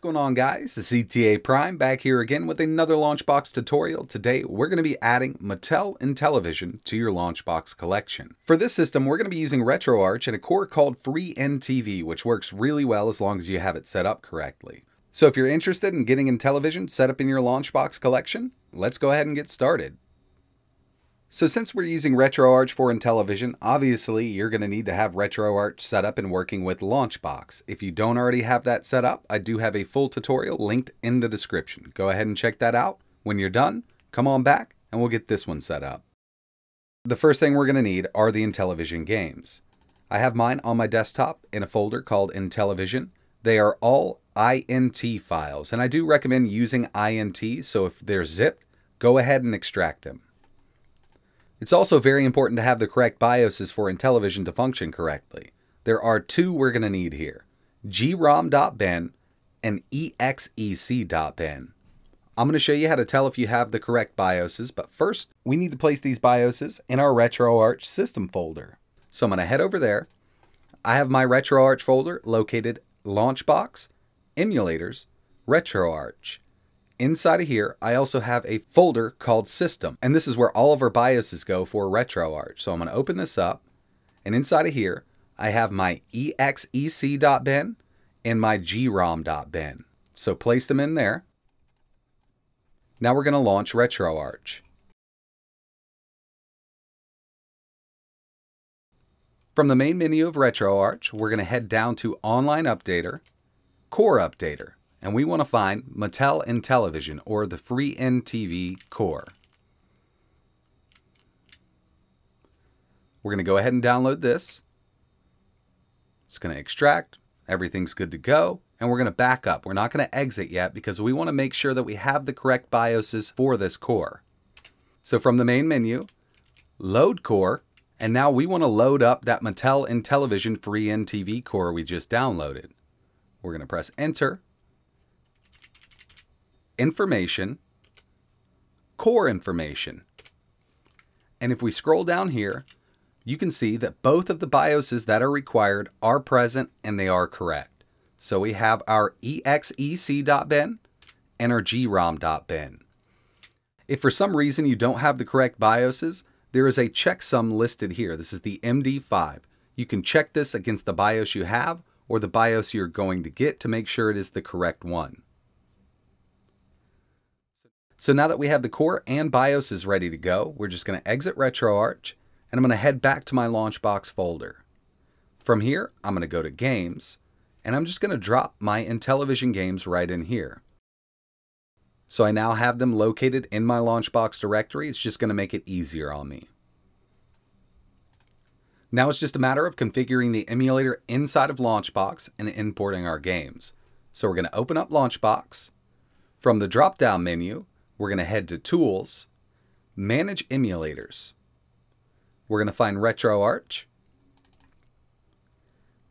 going on guys? It's ETA Prime back here again with another Launchbox tutorial. Today we're going to be adding Mattel Intellivision to your Launchbox collection. For this system we're going to be using RetroArch and a core called FreeInTV which works really well as long as you have it set up correctly. So if you're interested in getting Intellivision set up in your Launchbox collection, let's go ahead and get started. So since we're using RetroArch for Intellivision, obviously you're going to need to have RetroArch set up and working with Launchbox. If you don't already have that set up, I do have a full tutorial linked in the description. Go ahead and check that out. When you're done, come on back and we'll get this one set up. The first thing we're going to need are the Intellivision games. I have mine on my desktop in a folder called Intellivision. They are all INT files, and I do recommend using INT, so if they're zipped, go ahead and extract them. It's also very important to have the correct BIOSes for Intellivision to function correctly. There are two we're going to need here, grom.bin and exec.bin. I'm going to show you how to tell if you have the correct BIOSes, but first we need to place these BIOSes in our RetroArch system folder. So I'm going to head over there. I have my RetroArch folder located Launchbox, Emulators, RetroArch. Inside of here, I also have a folder called System, and this is where all of our BIOSes go for RetroArch. So I'm going to open this up, and inside of here, I have my exec.bin and my grom.bin. So place them in there. Now we're going to launch RetroArch. From the main menu of RetroArch, we're going to head down to Online Updater, Core Updater and we want to find Mattel Intellivision or the FreeInTV core. We're going to go ahead and download this. It's going to extract. Everything's good to go. And we're going to back up. We're not going to exit yet because we want to make sure that we have the correct BIOSes for this core. So from the main menu, load core, and now we want to load up that Mattel Intellivision FreeInTV core we just downloaded. We're going to press enter information, core information. And if we scroll down here, you can see that both of the BIOSes that are required are present and they are correct. So we have our exec.bin and our grom.bin. If for some reason you don't have the correct BIOSes, there is a checksum listed here. This is the MD5. You can check this against the BIOS you have or the BIOS you're going to get to make sure it is the correct one. So now that we have the core and BIOS is ready to go, we're just going to exit RetroArch and I'm going to head back to my Launchbox folder. From here, I'm going to go to Games and I'm just going to drop my Intellivision games right in here. So I now have them located in my Launchbox directory. It's just going to make it easier on me. Now it's just a matter of configuring the emulator inside of Launchbox and importing our games. So we're going to open up Launchbox. From the drop-down menu, we're going to head to Tools, Manage Emulators. We're going to find RetroArch,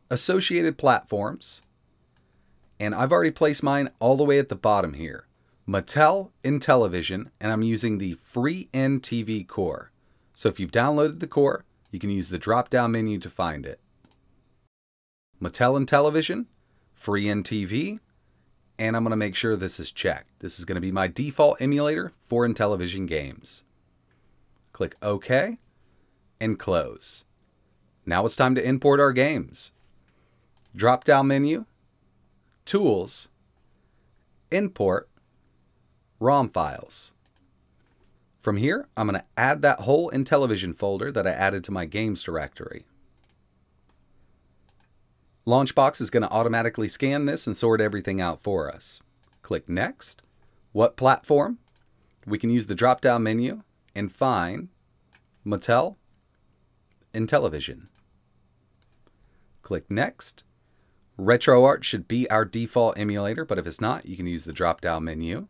Associated Platforms, and I've already placed mine all the way at the bottom here. Mattel Intellivision, and I'm using the FreeInTV core. So if you've downloaded the core, you can use the drop-down menu to find it. Mattel Intellivision, FreeInTV, and I'm going to make sure this is checked. This is going to be my default emulator for Intellivision games. Click OK and close. Now it's time to import our games. Drop down menu, Tools, Import, ROM files. From here, I'm going to add that whole Intellivision folder that I added to my games directory. Launchbox is going to automatically scan this and sort everything out for us. Click Next. What platform? We can use the drop-down menu and find Mattel Intellivision. Click Next. RetroArch should be our default emulator, but if it's not, you can use the drop-down menu.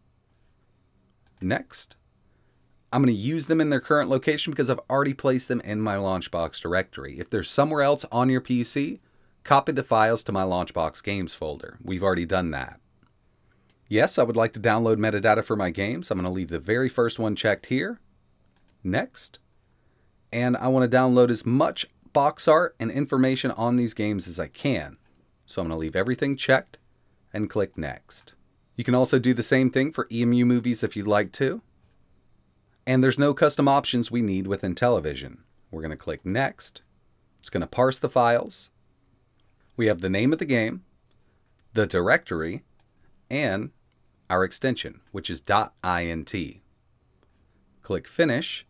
Next. I'm going to use them in their current location because I've already placed them in my Launchbox directory. If they're somewhere else on your PC, Copy the files to my Launchbox Games folder. We've already done that. Yes, I would like to download metadata for my games. I'm going to leave the very first one checked here. Next. And I want to download as much box art and information on these games as I can. So I'm going to leave everything checked and click Next. You can also do the same thing for EmuMovies if you'd like to. And there's no custom options we need with Intellivision. We're going to click Next. It's going to parse the files. We have the name of the game, the directory, and our extension, which is .int. Click Finish.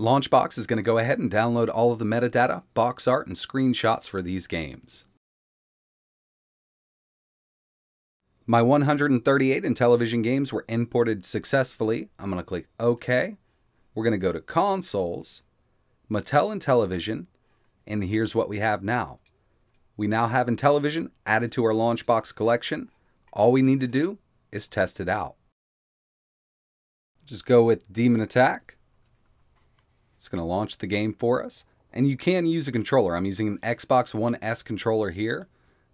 Launchbox is going to go ahead and download all of the metadata, box art, and screenshots for these games. My 138 Intellivision games were imported successfully. I'm going to click OK. We're going to go to Consoles, Mattel Intellivision, and here's what we have now. We now have Intellivision added to our Launchbox collection. All we need to do is test it out. Just go with Demon Attack. It's going to launch the game for us. And you can use a controller. I'm using an Xbox One S controller here.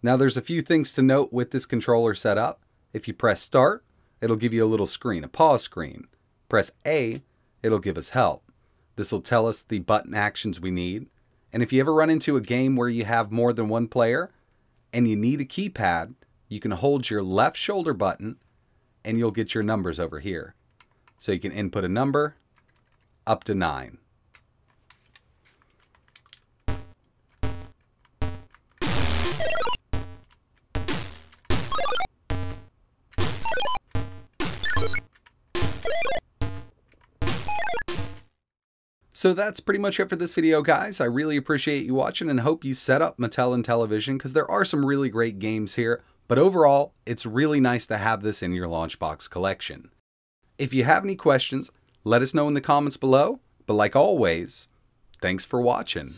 Now there's a few things to note with this controller setup. If you press start, it'll give you a little screen, a pause screen. Press A, it'll give us help. This will tell us the button actions we need. And if you ever run into a game where you have more than one player and you need a keypad, you can hold your left shoulder button and you'll get your numbers over here. So you can input a number up to 9. So that's pretty much it for this video, guys. I really appreciate you watching and hope you set up Mattel Intellivision because there are some really great games here. But overall, it's really nice to have this in your Launchbox collection. If you have any questions, let us know in the comments below. But like always, thanks for watching.